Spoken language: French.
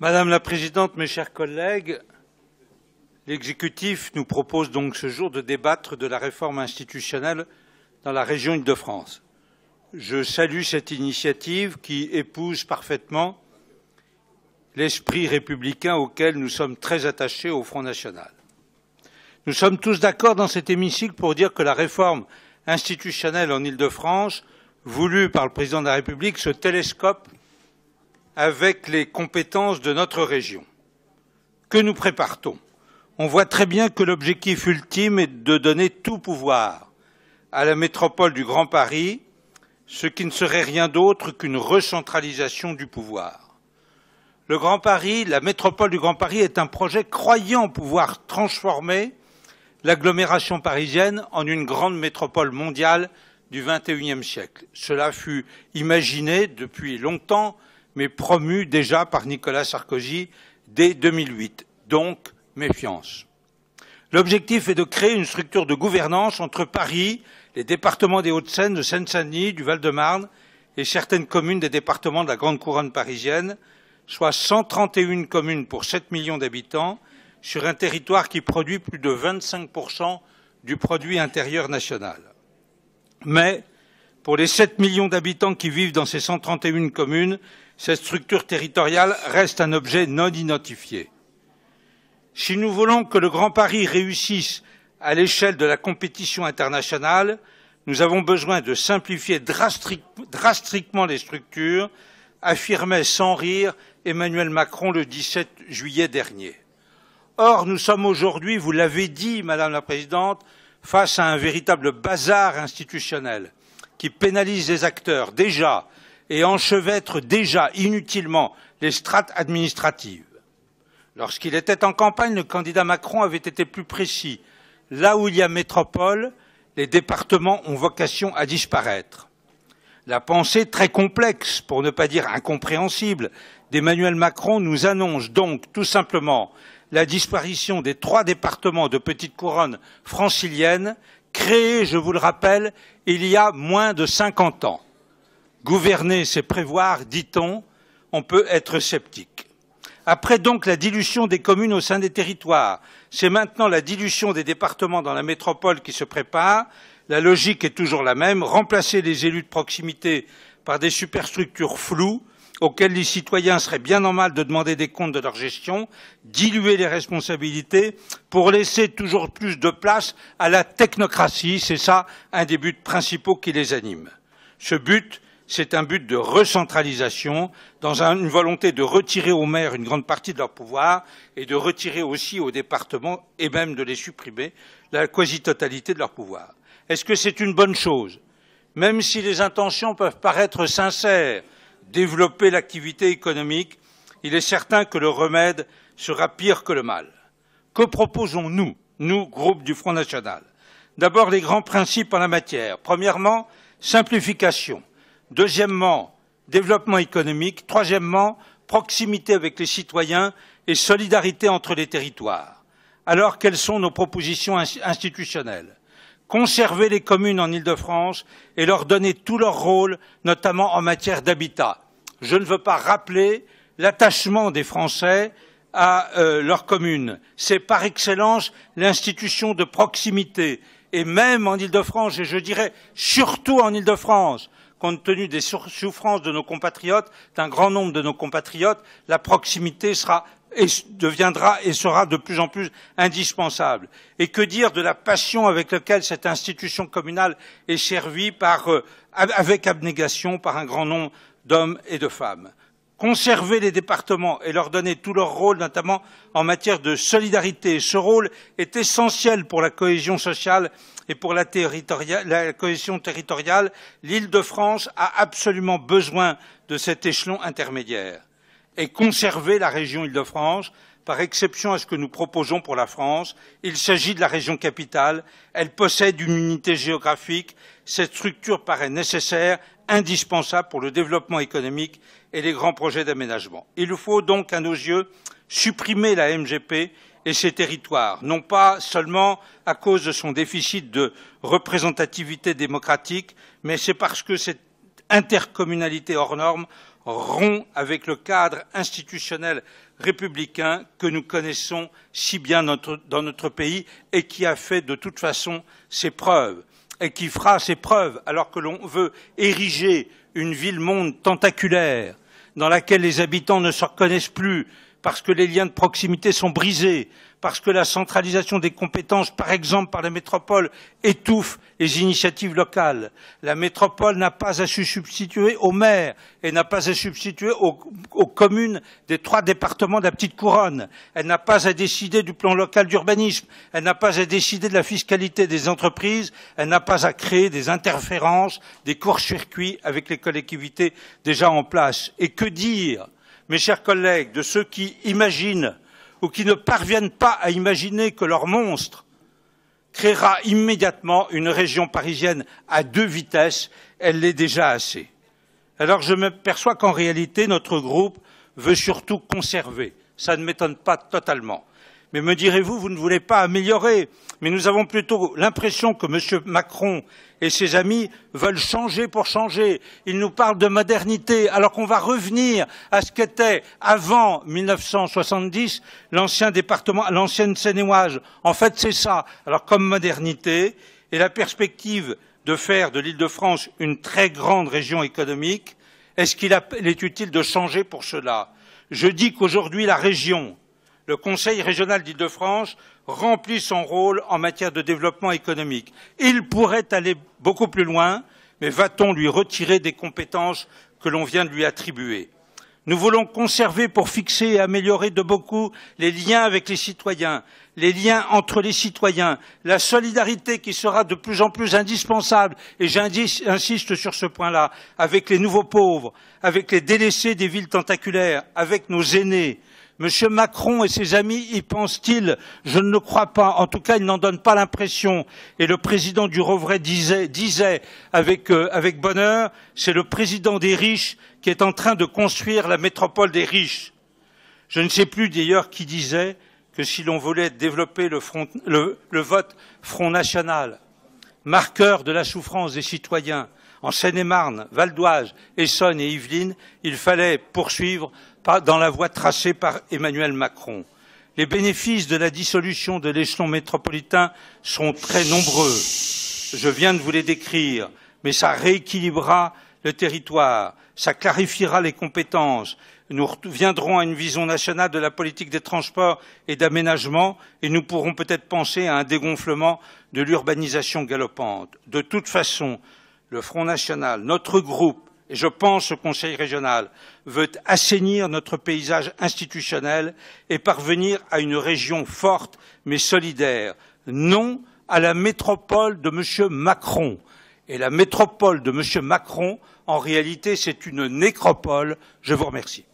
Madame la Présidente, mes chers collègues, l'exécutif nous propose donc ce jour de débattre de la réforme institutionnelle dans la région Île-de-France. Je salue cette initiative qui épouse parfaitement l'esprit républicain auquel nous sommes très attachés au Front national. Nous sommes tous d'accord dans cet hémicycle pour dire que la réforme institutionnelle en Île-de-France, voulue par le président de la République, se télescope avec les compétences de notre région. Que nous prépare-t-on? On voit très bien que l'objectif ultime est de donner tout pouvoir à la métropole du Grand Paris, ce qui ne serait rien d'autre qu'une recentralisation du pouvoir. Le Grand Paris, la métropole du Grand Paris est un projet croyant pouvoir transformer l'agglomération parisienne en une grande métropole mondiale du XXIe siècle. Cela fut imaginé depuis longtemps mais promu déjà par Nicolas Sarkozy dès 2008. Donc, méfiance. L'objectif est de créer une structure de gouvernance entre Paris, les départements des Hauts-de-Seine, de Seine-Saint-Denis, du Val-de-Marne et certaines communes des départements de la Grande Couronne parisienne, soit 131 communes pour 7 millions d'habitants, sur un territoire qui produit plus de 25% du produit intérieur national. Mais, pour les 7 millions d'habitants qui vivent dans ces 131 communes, cette structure territoriale reste un objet non identifié. Si nous voulons que le Grand Paris réussisse à l'échelle de la compétition internationale, nous avons besoin de simplifier drastiquement les structures, affirmait sans rire Emmanuel Macron le 17 juillet dernier. Or, nous sommes aujourd'hui, vous l'avez dit, Madame la Présidente, face à un véritable bazar institutionnel qui pénalise les acteurs déjà et enchevêtre déjà inutilement les strates administratives. Lorsqu'il était en campagne, le candidat Macron avait été plus précis. Là où il y a métropole, les départements ont vocation à disparaître. La pensée très complexe, pour ne pas dire incompréhensible, d'Emmanuel Macron nous annonce donc tout simplement la disparition des trois départements de petite couronne francilienne créés, je vous le rappelle, il y a moins de cinquante ans. Gouverner, c'est prévoir, dit-on, on peut être sceptique. Après donc la dilution des communes au sein des territoires, c'est maintenant la dilution des départements dans la métropole qui se prépare. La logique est toujours la même, remplacer les élus de proximité par des superstructures floues auxquelles les citoyens seraient bien en mal de demander des comptes de leur gestion, diluer les responsabilités pour laisser toujours plus de place à la technocratie. C'est ça un des buts principaux qui les anime. Ce but, c'est un but de recentralisation, dans une volonté de retirer aux maires une grande partie de leur pouvoir et de retirer aussi aux départements, et même de les supprimer, la quasi-totalité de leur pouvoir. Est-ce que c'est une bonne chose? Même si les intentions peuvent paraître sincères, développer l'activité économique, il est certain que le remède sera pire que le mal. Que proposons-nous, nous, groupe du Front National? D'abord, les grands principes en la matière. Premièrement, simplification. Deuxièmement, développement économique. Troisièmement, proximité avec les citoyens et solidarité entre les territoires. Alors, quelles sont nos propositions institutionnelles? Conserver les communes en Île-de-France et leur donner tout leur rôle, notamment en matière d'habitat. Je ne veux pas rappeler l'attachement des Français à euh, leurs communes. C'est par excellence l'institution de proximité. Et même en Île-de-France, et je dirais surtout en Île-de-France, compte tenu des souffrances de nos compatriotes, d'un grand nombre de nos compatriotes, la proximité deviendra et sera de plus en plus indispensable. Et que dire de la passion avec laquelle cette institution communale est servie par, euh, avec abnégation par un grand nombre d'hommes et de femmes? Conserver les départements et leur donner tout leur rôle, notamment en matière de solidarité. Ce rôle est essentiel pour la cohésion sociale et pour la, la cohésion territoriale. L'Île-de-France a absolument besoin de cet échelon intermédiaire. Et conserver la région Île-de-France, par exception à ce que nous proposons pour la France, il s'agit de la région capitale. Elle possède une unité géographique. Cette structure paraît nécessaire, indispensable pour le développement économique et les grands projets d'aménagement. Il faut donc, à nos yeux, supprimer la MGP et ses territoires, non pas seulement à cause de son déficit de représentativité démocratique, mais c'est parce que cette intercommunalité hors norme rompt avec le cadre institutionnel républicain que nous connaissons si bien dans notre pays et qui a fait de toute façon ses preuves et qui fera ses preuves alors que l'on veut ériger une ville-monde tentaculaire dans laquelle les habitants ne se reconnaissent plus parce que les liens de proximité sont brisés, parce que la centralisation des compétences, par exemple par la métropole, étouffe les initiatives locales. La métropole n'a pas à se substituer aux maires et n'a pas à substituer aux, aux, communes des trois départements de la petite couronne. Elle n'a pas à décider du plan local d'urbanisme. Elle n'a pas à décider de la fiscalité des entreprises. Elle n'a pas à créer des interférences, des courts-circuits avec les collectivités déjà en place. Et que dire, mes chers collègues, de ceux qui imaginent ou qui ne parviennent pas à imaginer que leur monstre créera immédiatement une région parisienne à deux vitesses, elle l'est déjà assez. Alors je me perçois qu'en réalité, notre groupe veut surtout conserver. Ça ne m'étonne pas totalement. Mais me direz-vous, vous ne voulez pas améliorer. Mais nous avons plutôt l'impression que M. Macron et ses amis veulent changer pour changer. Ils nous parlent de modernité, alors qu'on va revenir à ce qu'était avant 1970 l'ancien département, l'ancienne Seine-et-Oise. En fait, c'est ça. Alors, comme modernité et la perspective de faire de l'Île-de-France une très grande région économique, est-ce qu'il est utile de changer pour cela? Je dis qu'aujourd'hui, la région, le Conseil régional d'Île-de-France remplit son rôle en matière de développement économique. Il pourrait aller beaucoup plus loin, mais va-t-on lui retirer des compétences que l'on vient de lui attribuer? Nous voulons conserver pour fixer et améliorer de beaucoup les liens avec les citoyens, les liens entre les citoyens, la solidarité qui sera de plus en plus indispensable, et j'insiste sur ce point-là, avec les nouveaux pauvres, avec les délaissés des villes tentaculaires, avec nos aînés, Monsieur Macron et ses amis y pensent-ils? Je ne le crois pas. En tout cas, ils n'en donnent pas l'impression. Et le président du Revray disait, euh, avec bonheur, c'est le président des riches qui est en train de construire la métropole des riches. Je ne sais plus d'ailleurs qui disait que si l'on voulait développer le, le vote Front National, marqueur de la souffrance des citoyens, en Seine-et-Marne, Val d'Oise, Essonne et Yvelines, il fallait poursuivre dans la voie tracée par Emmanuel Macron. Les bénéfices de la dissolution de l'échelon métropolitain sont très nombreux. Je viens de vous les décrire, mais ça rééquilibrera le territoire, ça clarifiera les compétences. Nous reviendrons à une vision nationale de la politique des transports et d'aménagement et nous pourrons peut-être penser à un dégonflement de l'urbanisation galopante. De toute façon, le Front National, notre groupe, je pense au Conseil régional, veut assainir notre paysage institutionnel et parvenir à une région forte mais solidaire, non à la métropole de M. Macron. Et la métropole de M. Macron, en réalité, c'est une nécropole. Je vous remercie.